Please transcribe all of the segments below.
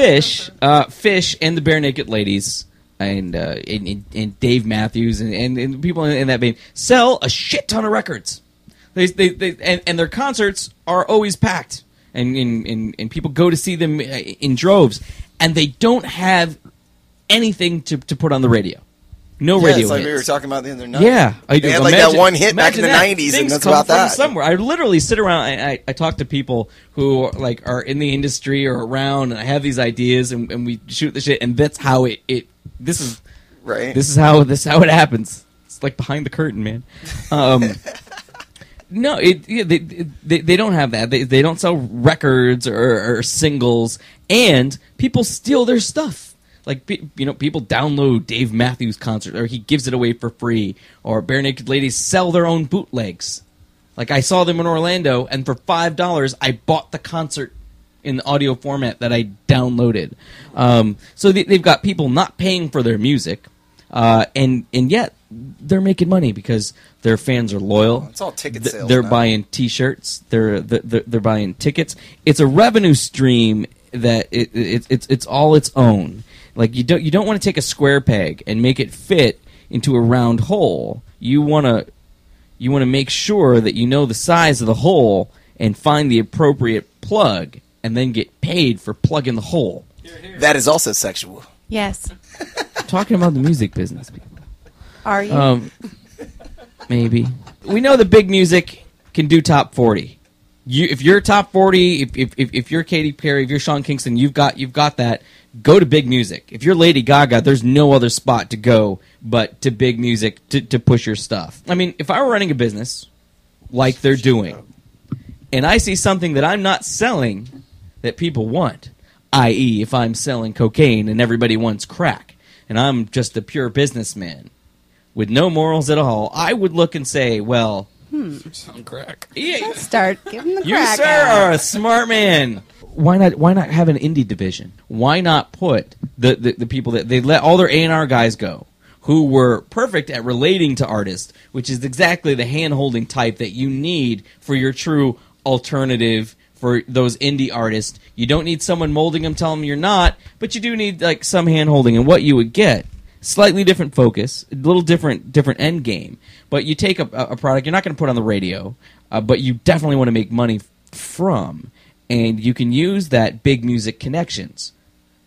Phish, uh, Phish, and the Barenaked Ladies, and uh, and, and, Dave Matthews, and, and, and people in, in that vein sell a shit ton of records. They, they, they and, and their concerts are always packed, and, and and and people go to see them uh, in droves, and they don't have anything to, to put on the radio. No Yeah, radio it's like we were talking about the other night. Yeah, I They do. had like that one hit back in the that. '90s, and Things that's come about from that. Somewhere, I literally sit around. I, I, I talk to people who like are in the industry or around, and I have these ideas, and, and we shoot the shit, and that's how it. it this is Right. This is how this how it happens. It's like behind the curtain, man. Um, no, it, yeah, they, they they don't have that. They they don't sell records or, or singles, and people steal their stuff. Like you know, people download Dave Matthews concert, or he gives it away for free, or Barenaked Ladies sell their own bootlegs. Like I saw them in Orlando, and for five dollars, I bought the concert in the audio format that I downloaded. Um, so they, they've got people not paying for their music, uh, and and yet they're making money because their fans are loyal. It's all ticket sales They're now. buying T-shirts. They're they're, they're buying tickets. It's a revenue stream that it, it, it's it's all its own. Like you don't you don't want to take a square peg and make it fit into a round hole. You want to you want to make sure that you know the size of the hole and find the appropriate plug, and then get paid for plugging the hole. That is also sexual. Yes. Talking about the music business, people. Are you? Um, maybe we know the big music can do top forty. You, if you're top forty, if, if, if, if you're Katy Perry, if you're Sean Kingston, you've got you've got that. Go to big music. If you're Lady Gaga, there's no other spot to go but to big music to, to push your stuff. I mean, if I were running a business like they're doing, and I see something that I'm not selling that people want, i.e., if I'm selling cocaine and everybody wants crack, and I'm just a pure businessman with no morals at all, I would look and say, well, Hmm. On crack. yeah, Start giving the you, crack sir, out. are a smart man. Why not? Why not have an indie division? Why not put the, the, the people that they let all their A and R guys go, who were perfect at relating to artists, which is exactly the hand holding type that you need for your true alternative for those indie artists. You don't need someone molding them, telling them you're not, but you do need like some hand holding. And what you would get slightly different focus, a little different different end game. But you take a, a product you're not going to put on the radio, uh, but you definitely want to make money from, and you can use that big music connections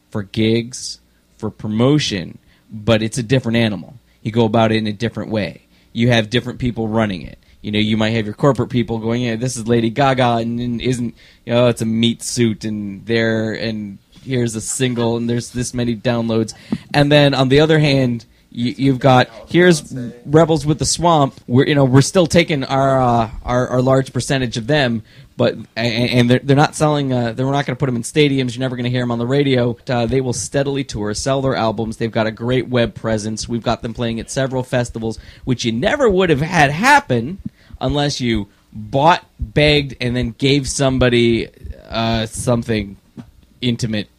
for gigs, for promotion, but it's a different animal. You go about it in a different way. You have different people running it. You know, you might have your corporate people going, "Yeah, this is Lady Gaga," and, and isn't you know it's a meat suit, and there and here's a single, and there's this many downloads, and then on the other hand, you, you've got here's Rebels with the Swamp. We're you know we're still taking our uh, our, our large percentage of them, but and, and they're, they're not selling. Uh, they're not going to put them in stadiums. You're never going to hear them on the radio. Uh, they will steadily tour, sell their albums. They've got a great web presence. We've got them playing at several festivals, which you never would have had happen unless you bought, begged, and then gave somebody uh, something intimate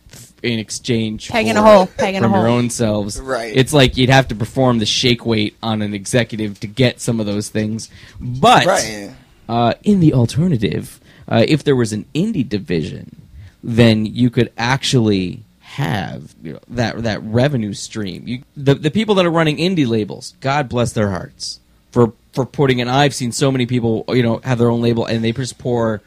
in exchange Peg in a hole, peg in a from your hole. own selves. Right. It's like you'd have to perform the shake weight on an executive to get some of those things. But Right. uh, in the alternative, uh, if there was an indie division, then you could actually have you know, that that revenue stream. You, the the people that are running indie labels, God bless their hearts for for putting. And I've seen so many people, you know, have their own label and they just pour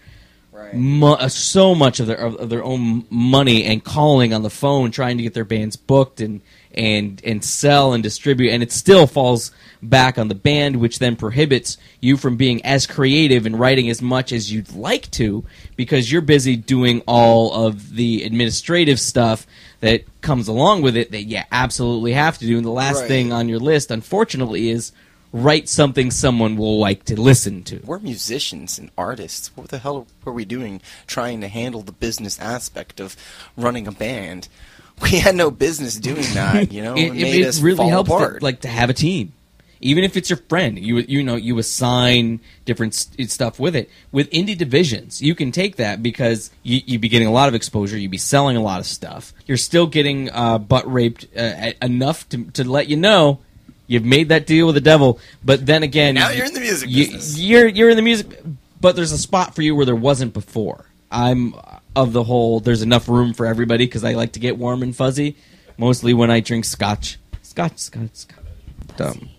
Right. mu- uh, so much of their of, of their own money and calling on the phone trying to get their bands booked and and and sell and distribute and it still falls back on the band which then prohibits you from being as creative and writing as much as you'd like to because you're busy doing all of the administrative stuff that comes along with it that you absolutely have to do and the last Right. thing on your list unfortunately is write something someone will like to listen to We're musicians and artists. What the hell were we doing trying to handle the business aspect of running a band? We had no business doing that, you know. it, It, made it us really fall helps to, like to have a team even if it's your friend you you know you assign different st- stuff with it with indie divisions you can take that because you, you'd be getting a lot of exposure you'd be selling a lot of stuff you're still getting uh, butt raped uh, enough to, to let you know you've made that deal with the devil but then again Now you're in the music you, business. you're you're in the music but there's a spot for you where there wasn't before i'm of the whole. There's enough room for everybody because I like to get warm and fuzzy. Mostly when I drink scotch. Scotch, scotch, scotch. Dumb.